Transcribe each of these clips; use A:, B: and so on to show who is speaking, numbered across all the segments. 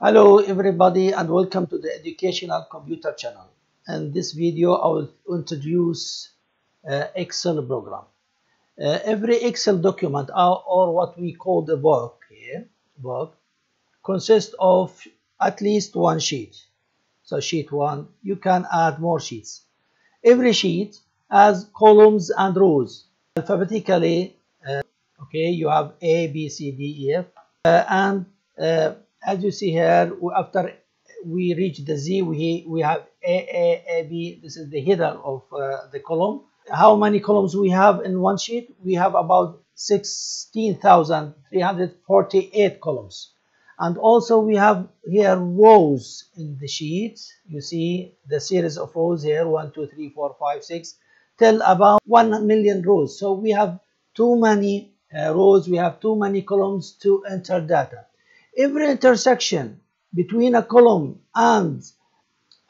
A: Hello everybody and welcome to the educational computer channel. In this video I will introduce uh, Excel program. Uh, every Excel document or, or, what we call the book here, book consists of at least one sheet. So sheet 1, you can add more sheets. Every sheet has columns and rows. Alphabetically, uh, okay, you have A, B, C, D, E, F. Uh, and uh, as you see here after we reach the Z we we have A A A B. This is the header of uh, the column. How many columns we have in one sheet? We have about 16,348 columns. And also we have here rows in the sheet. You see the series of rows here one two three four five six till about 1 million rows. So we have too many uh, rows. We have too many columns to enter data every intersection between a column and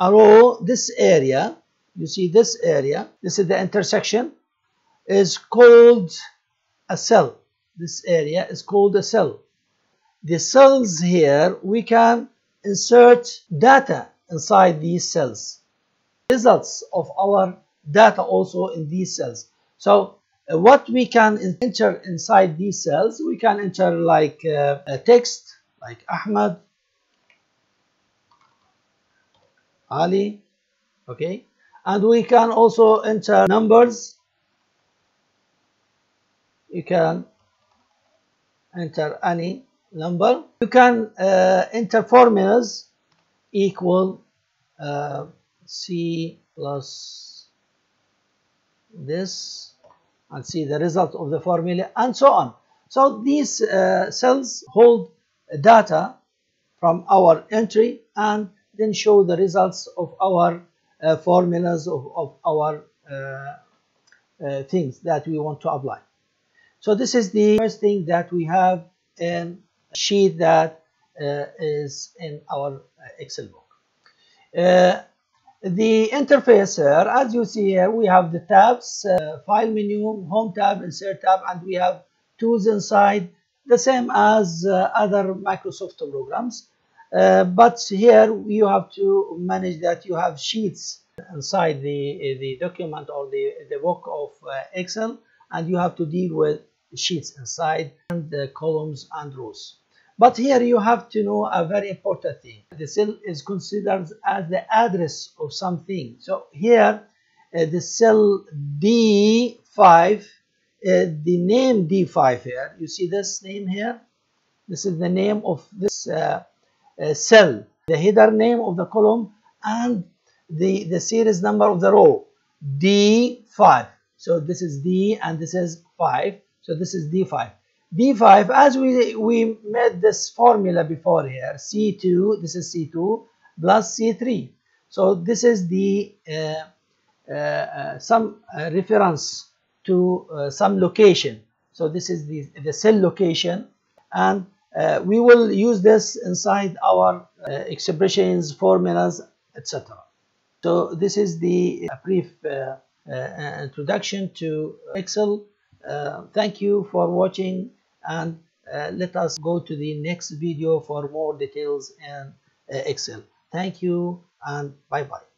A: a row, this area, you see this area, this is the intersection, is called a cell. This area is called a cell. The cells here, we can insert data inside these cells. Results of our data also in these cells. So uh, what we can enter inside these cells, we can enter like uh, a text, like Ahmad, Ali, okay? And we can also enter numbers. You can enter any number. You can uh, enter formulas equal uh, C plus this and see the result of the formula and so on. So these uh, cells hold data from our entry and then show the results of our uh, formulas of, of our uh, uh, things that we want to apply. So this is the first thing that we have in sheet that uh, is in our Excel book. Uh, the interface here, as you see here, we have the tabs, uh, file menu, home tab, insert tab, and we have tools inside the same as uh, other Microsoft programs. Uh, but here you have to manage that you have sheets inside the, the document or the, the book of uh, Excel and you have to deal with sheets inside and the columns and rows. But here you have to know a very important thing. The cell is considered as the address of something. So here uh, the cell D5 uh, the name D5 here. You see this name here? This is the name of this uh, uh, cell, the header name of the column, and the, the series number of the row, D5. So this is D and this is 5. So this is D5. D5, as we, we made this formula before here, C2, this is C2, plus C3. So this is the uh, uh, some reference to uh, some location. So this is the, the cell location and uh, we will use this inside our uh, expressions, formulas, etc. So this is the brief uh, uh, introduction to Excel. Uh, thank you for watching and let us go to the next video for more details in Excel. Thank you and bye-bye.